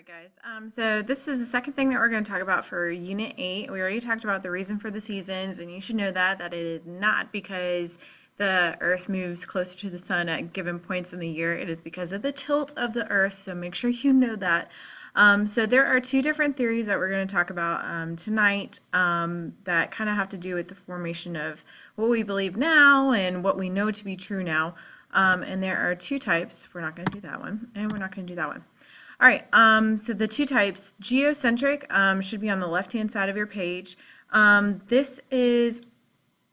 right, guys. Um, so this is the second thing that we're going to talk about for Unit 8. We already talked about the reason for the seasons, and you should know that, that it is not because the Earth moves closer to the Sun at given points in the year. It is because of the tilt of the Earth, so make sure you know that. Um, so there are two different theories that we're going to talk about um, tonight um, that kind of have to do with the formation of what we believe now and what we know to be true now. Um, and there are two types. We're not going to do that one, and we're not going to do that one. All right, um, so the two types, geocentric um, should be on the left-hand side of your page. Um, this is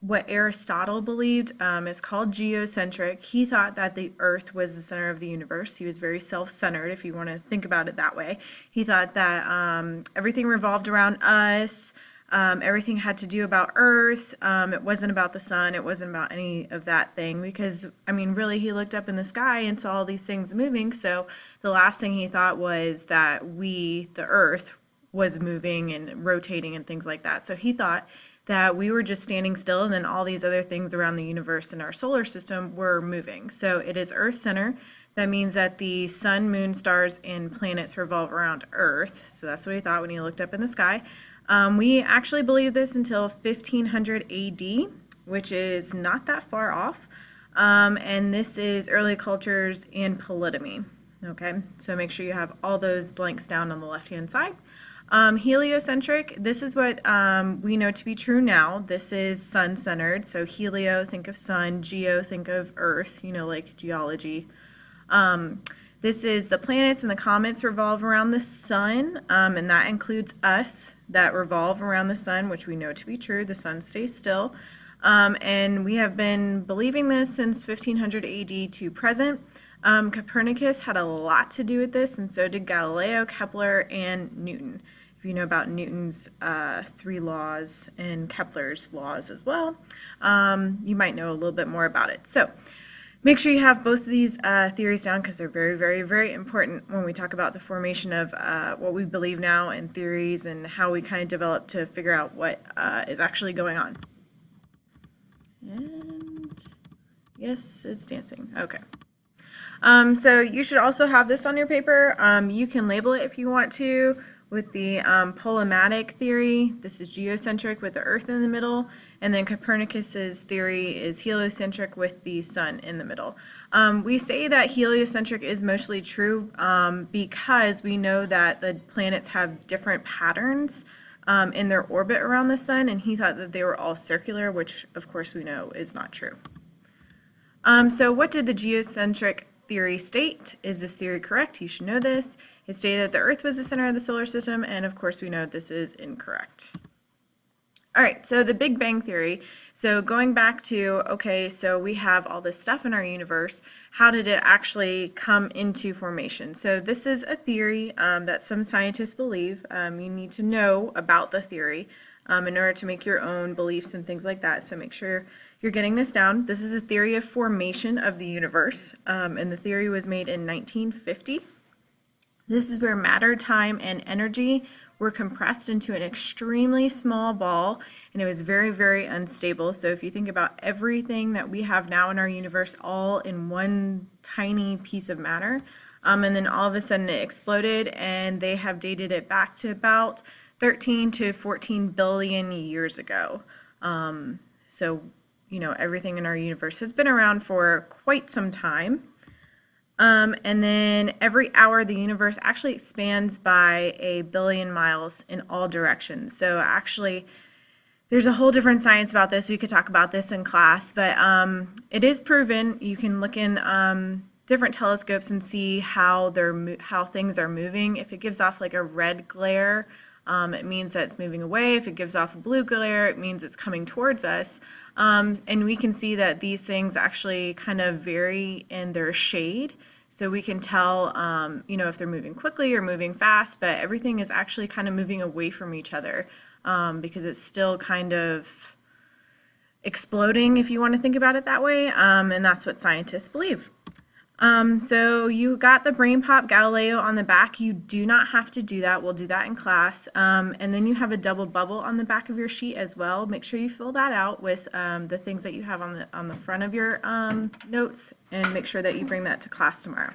what Aristotle believed um, is called geocentric. He thought that the earth was the center of the universe. He was very self-centered, if you want to think about it that way. He thought that um, everything revolved around us, um, everything had to do about Earth. Um, it wasn't about the sun. It wasn't about any of that thing because, I mean, really, he looked up in the sky and saw all these things moving. So the last thing he thought was that we, the Earth, was moving and rotating and things like that. So he thought that we were just standing still and then all these other things around the universe and our solar system were moving. So it is Earth center. That means that the sun, moon, stars, and planets revolve around Earth. So that's what he thought when he looked up in the sky. Um, we actually believed this until 1500 AD, which is not that far off. Um, and this is early cultures and Ptolemy. Okay, so make sure you have all those blanks down on the left-hand side. Um, heliocentric, this is what um, we know to be true now. This is sun-centered, so helio, think of sun, geo, think of earth, you know, like geology. Um, this is the planets and the comets revolve around the sun, um, and that includes us that revolve around the sun, which we know to be true. The sun stays still. Um, and we have been believing this since 1500 AD to present. Um, Copernicus had a lot to do with this, and so did Galileo, Kepler, and Newton. If you know about Newton's uh, three laws and Kepler's laws as well, um, you might know a little bit more about it. So Make sure you have both of these uh, theories down because they're very, very, very important when we talk about the formation of uh, what we believe now and theories and how we kind of develop to figure out what uh, is actually going on. And yes, it's dancing. Okay. Um, so you should also have this on your paper. Um, you can label it if you want to with the um, theory. This is geocentric with the Earth in the middle. And then Copernicus's theory is heliocentric with the sun in the middle. Um, we say that heliocentric is mostly true um, because we know that the planets have different patterns um, in their orbit around the sun, and he thought that they were all circular, which of course we know is not true. Um, so what did the geocentric theory state? Is this theory correct? You should know this. It stated that the Earth was the center of the solar system, and of course we know this is incorrect. All right, so the Big Bang Theory. So going back to, okay, so we have all this stuff in our universe. How did it actually come into formation? So this is a theory um, that some scientists believe. Um, you need to know about the theory um, in order to make your own beliefs and things like that. So make sure you're getting this down. This is a theory of formation of the universe, um, and the theory was made in 1950. This is where matter, time, and energy were compressed into an extremely small ball and it was very, very unstable. So if you think about everything that we have now in our universe all in one tiny piece of matter, um, and then all of a sudden it exploded and they have dated it back to about 13 to 14 billion years ago. Um, so, you know, everything in our universe has been around for quite some time. Um, and then every hour, the universe actually expands by a billion miles in all directions. So actually, there's a whole different science about this. We could talk about this in class, but um, it is proven. You can look in um, different telescopes and see how they're how things are moving. If it gives off like a red glare, um, it means that it's moving away. If it gives off a blue glare, it means it's coming towards us. Um, and we can see that these things actually kind of vary in their shade. So we can tell, um, you know, if they're moving quickly or moving fast, but everything is actually kind of moving away from each other um, because it's still kind of exploding, if you want to think about it that way. Um, and that's what scientists believe. Um, so you got the Brain Pop Galileo on the back. You do not have to do that. We'll do that in class. Um, and then you have a double bubble on the back of your sheet as well. Make sure you fill that out with um, the things that you have on the, on the front of your um, notes and make sure that you bring that to class tomorrow.